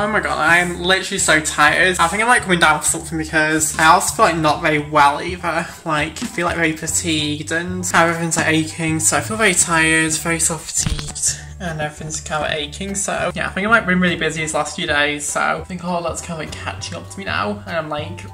Oh my god, I'm literally so tired. I think I'm like coming down for something because I also feel like not very well either. Like, I feel like very fatigued and everything's like aching, so I feel very tired, very so fatigued and everything's kind of aching. So yeah, I think I've like been really busy these last few days. So I think all that's kind of like catching up to me now, and I'm like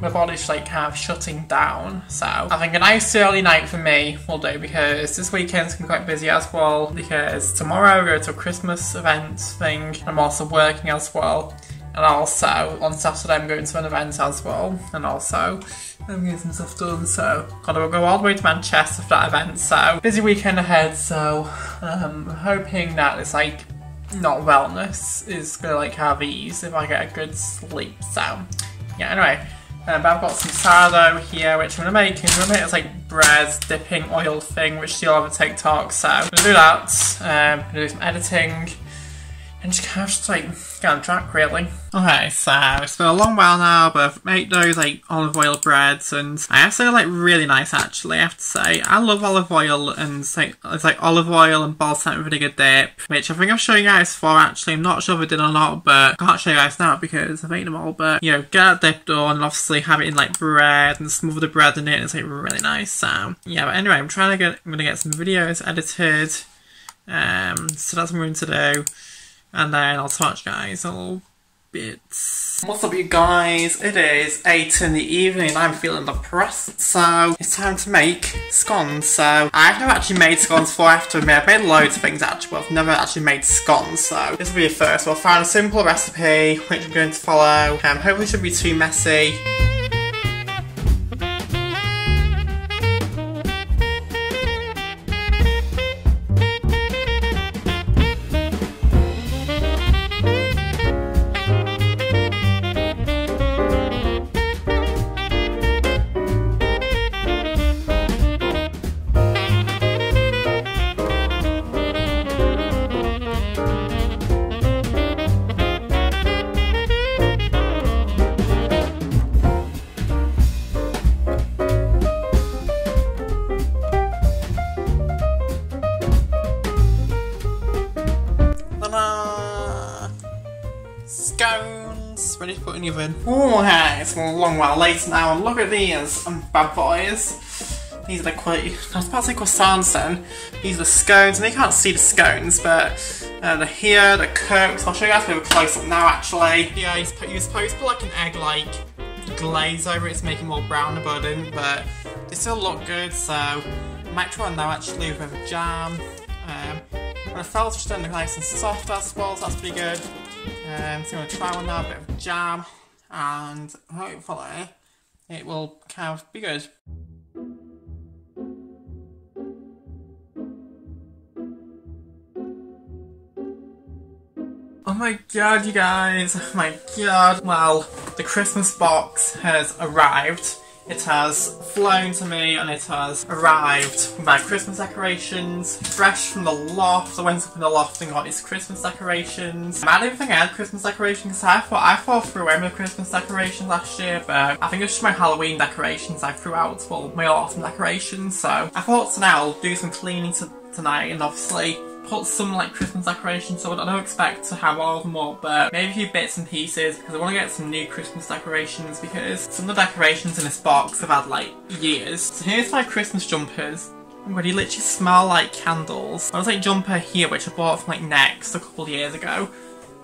my body's like kind of shutting down. So I think a nice early night for me will do because this weekend's been quite busy as well because tomorrow I go to a Christmas event thing. I'm also working as well. And also on Saturday I'm going to an event as well. And also I'm getting some stuff done, so gotta go all the way to Manchester for that event. So busy weekend ahead, so um hoping that it's like not wellness is gonna like have ease if I get a good sleep. So yeah, anyway. Um, but I've got some sourdough here, which I'm to make. I'm to make this like bread dipping oil thing, which you'll have a TikTok. So I'm to do that. Um, I'm to do some editing and just kind of just like get on track really. Okay, so it's been a long while now, but I've made those like olive oil breads, and I actually like really nice actually. I have to say, I love olive oil, and it's like it's like olive oil and balsamic vinegar dip, which I think I've shown you guys before. Actually, I'm not sure if I did or not, but I can't show you guys now because I've eaten them all. But you know, get that dip done, and obviously have it in like bread and smother the bread in it. And it's like really nice. So yeah, but anyway, I'm trying to get I'm gonna get some videos edited. Um, so that's what I'm going to do. And then I'll touch guys a little bit. What's up you guys? It is 8 in the evening I'm feeling depressed so it's time to make scones. So I've never actually made scones before I have to admit. I've made loads of things actually but I've never actually made scones so this will be a first. We'll find a simple recipe which I'm going to follow. Um, hopefully it shouldn't be too messy. Scones ready to put in the oven. Oh, hey, it's a long while late now, and look at these um, bad boys. These are the quite, I was about to say croissants then. These are the scones, and you can't see the scones, but uh, they're here, they're cooked. I'll show you guys a bit of a close up now actually. Yeah, you're supposed to put like an egg-like glaze over it to make it more brown about it, but they still look good, so I might try one now actually with a bit of jam. Um, and the felt just nice and soft as well, so that's pretty good. Um, so I'm going to try one now, a bit of jam, and hopefully it will kind of be good. Oh my god, you guys! Oh my god! Well, the Christmas box has arrived. It has flown to me and it has arrived with my Christmas decorations, fresh from the loft. I went up in the loft and got these Christmas decorations. I didn't think I had Christmas decorations I thought I thought threw away my Christmas decorations last year, but I think it's just my Halloween decorations I threw out, well, my autumn decorations. So I thought tonight I'll do some cleaning to tonight and obviously put some like Christmas decorations so I don't expect to have all of them up but maybe a few bits and pieces because I want to get some new Christmas decorations because some of the decorations in this box have had like years. So here's my Christmas jumpers. But they literally smell like candles. I was like jumper here which I bought from like Next a couple of years ago.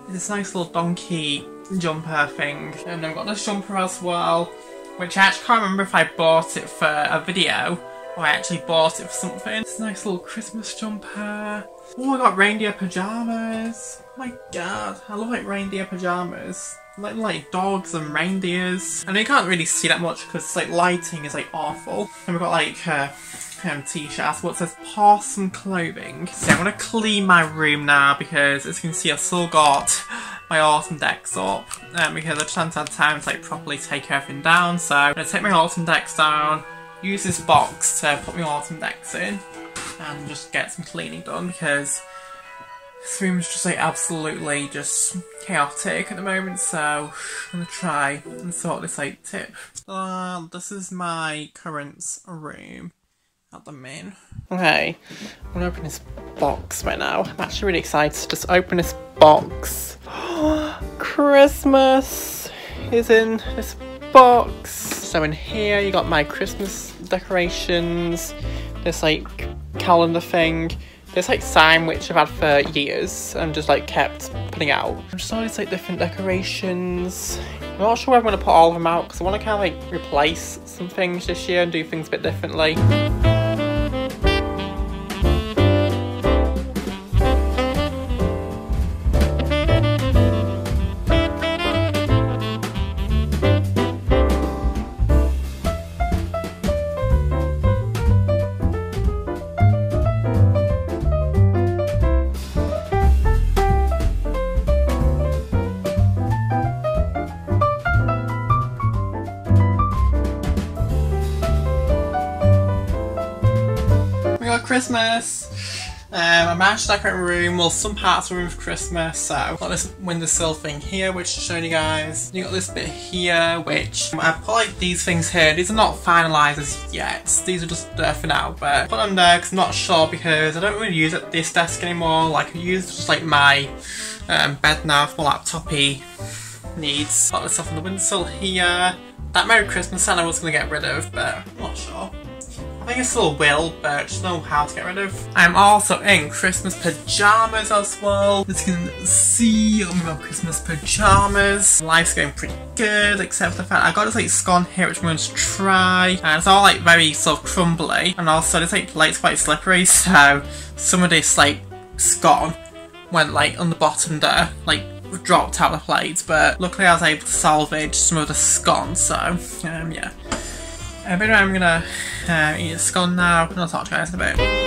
This nice little donkey jumper thing. And then I've got this jumper as well which I actually can't remember if I bought it for a video I actually bought it for something. It's a nice little Christmas jumper. Oh, I got reindeer pajamas. Oh my god, I love like reindeer pajamas. Like, like dogs and reindeers. And you can't really see that much because like lighting is like awful. And we've got like uh, um, t-shirts what says Parson Clothing. So I'm gonna clean my room now because as you can see I've still got my autumn decks up um, because I just haven't had time to like properly take everything down. So I'm gonna take my autumn decks down, use this box to put my autumn decks in and just get some cleaning done because this room's just like absolutely just chaotic at the moment so I'm gonna try and sort this out tip. Uh, this is my current room at the min. Okay, I'm gonna open this box right now. I'm actually really excited to just open this box. Christmas is in this box. So in here you got my Christmas decorations, this like calendar thing, this like sign which I've had for years and just like kept putting out. I'm just all these like different decorations. I'm not sure where I'm going to put all of them out because I want to kind of like replace some things this year and do things a bit differently. Christmas. Um, I managed to decorate my room, well some parts of the room for Christmas, so got this windowsill thing here which I'm showing you guys. You got this bit here which I put like these things here, these are not finalised as yet, these are just there for now, but put them there because I'm not sure because I don't really use it, this desk anymore, like I use just like my um, bed now for laptopy needs. Got this stuff on the windowsill here. That Merry Christmas sign I was going to get rid of, but I'm not sure. I think I still will, but I just know how to get rid of. I'm also in Christmas pyjamas as well. As you can see, I'm in my Christmas pyjamas. Life's going pretty good, except for the fact I got this like scone here which I'm going to try. And it's all like very sort of crumbly. And also this like plate's quite slippery, so some of this like scone went like on the bottom there, like dropped out of the plate, but luckily I was able to salvage some of the scone, so um, yeah. Uh, but anyway, I'm gonna uh, eat a scone now and I'll talk to you guys in a bit.